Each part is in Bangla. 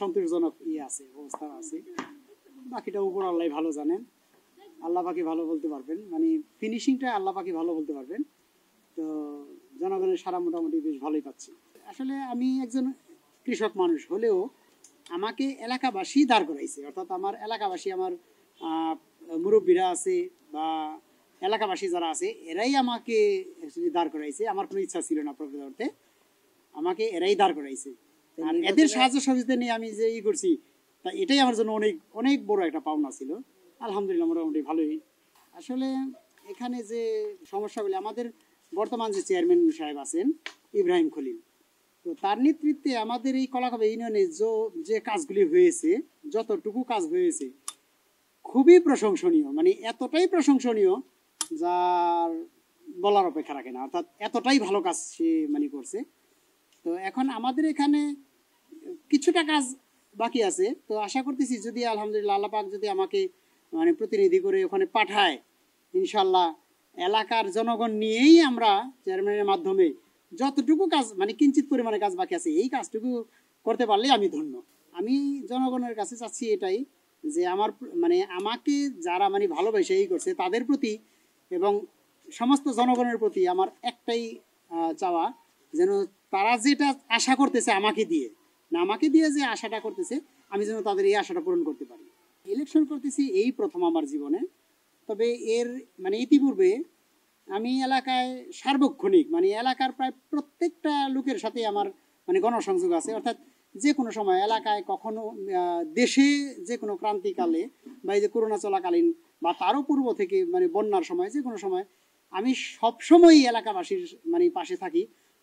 সন্তোষজনক ইয়ে আছে, অবস্থা আছে। বাকিটা উপর আল্লাহ ভালো জানেন। আল্লাহ পাকি ভালো বলতে পারবেন। মানে ফিনিশিংটা আল্লাহ পাকি ভালো বলতে পারবেন। তো জনগণের সারা মোটামুটি বেশ ভালোই পাচ্ছি। আসলে আমি একজন কৃষক মানুষ হলেও আমাকে এলাকাবাসী দাঁড় করাইছে। অর্থাৎ আমার এলাকাবাসী, আমার মুরব্বীরা আছে বা এলাকাবাসী যারা আছে, এরাই আমাকে দাঁড় করাইছে। আমার কোনো ইচ্ছা ছিল না প্রকৃত অর্থে। আমাকে এরাই দাঁড় করাইছে। আর এদের সাহায্য সহযোগিতা নিয়ে আমি যে ই করছি তা এটাই আমার জন্য অনেক অনেক বড় একটা পাওনা ছিল। আলহামদুলিল্লাহ মোটামুটি ভালোই। আসলে এখানে যে সমস্যাগুলি আমাদের বর্তমান যে চেয়ারম্যান সাহেব আছেন ইব্রাহিম খলিল তো তার নেতৃত্বে আমাদের এই কলাকাবে ইউনিয়নে যে- যে কাজগুলি হয়েছে যতটুকু কাজ হয়েছে খুবই প্রশংসনীয়। মানে এতটাই প্রশংসনীয় যার বলার অপেক্ষা রাখে না। অর্থাৎ এতটাই ভালো কাজ সে মানে করছে। তো এখন আমাদের এখানে কিছুটা কাজ বাকি আছে। তো আশা করতেছি যদি আলহামদুলিল্লাহ আল্লাহ পাক যদি আমাকে মানে প্রতিনিধি করে ওখানে পাঠায় ইনশাল্লাহ এলাকার জনগণ নিয়েই আমরা চেয়ারম্যানের মাধ্যমে যতটুকু কাজ মানে কিঞ্চিত পরিমাণে কাজ বাকি আছে, এই কাজটুকু করতে পারলে আমি ধন্য। আমি জনগণের কাছে চাচ্ছি এটাই যে আমার মানে আমাকে যারা মানে ভালোবেসে এই করছে তাদের প্রতি এবং সমস্ত জনগণের প্রতি আমার একটাই চাওয়া যেন তারা যেটা আশা করতেছে আমাকে দিয়ে না, আমাকে দিয়ে যে আশাটা করতেছে, আমি যেন তাদের এই আশাটা পূরণ করতে পারি। ইলেকশন করতেছি এই প্রথম আমার জীবনে। তবে এর মানে ইতিপূর্বে আমি এলাকায় সার্বক্ষণিক মানে এলাকার প্রায় প্রত্যেকটা লোকের সাথে আমার মানে গণসংযোগ আছে। অর্থাৎ যে কোনো সময় এলাকায় কখনো দেশে যে কোনো ক্রান্তিকালে বা এই যে করোনা চলাকালীন বা তারও পূর্ব থেকে মানে বন্যার সময় যে কোনো সময় আমি সবসময়ই এলাকাবাসীর মানে পাশে থাকি।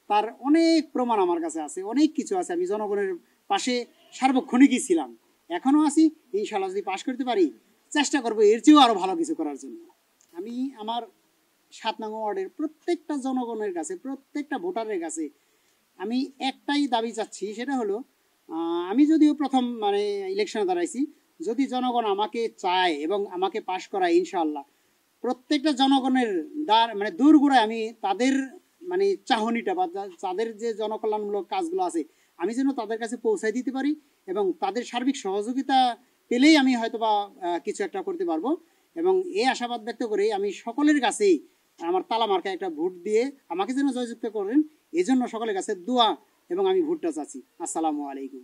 তার অনেক প্রমাণ আমার কাছে আছে, অনেক কিছু আছে। আমি জনগণের পাশে সার্বক্ষণিকই ছিলাম। এখনও আছি ইনশাল্লাহ যদি পাশ করতে পারি, চেষ্টা করব এর চেয়েও আরও ভালো কিছু করার জন্য। আমি আমার সাত নং ওয়ার্ডের প্রত্যেকটা জনগণের কাছে, প্রত্যেকটা ভোটারের কাছে আমি একটাই দাবি চাচ্ছি, সেটা হলো আমি যদিও প্রথম মানে ইলেকশনে দাঁড়াইছি, যদি জনগণ আমাকে চায় এবং আমাকে পাশ করায়, ইনশাআল্লাহ, প্রত্যেকটা জনগণের দ্বার মানে দূরগোড়ায় আমি তাদের মানে চাহনিটা বা তাদের যে জনকল্যাণমূলক কাজগুলো আছে, আমি যেন তাদের কাছে পৌঁছায় দিতে পারি এবং তাদের সার্বিক সহযোগিতা পেলেই আমি হয়তো বা কিছু একটা করতে পারব। এবং এই আশাবাদ ব্যক্ত করে আমি সকলের কাছেই আমার তালা মার্কা একটা ভোট দিয়ে আমাকে যেন জয়যুক্ত করেন, এজন্য সকলের কাছে দোয়া এবং আমি ভোটটা চাচ্ছি। আসসালামু আলাইকুম।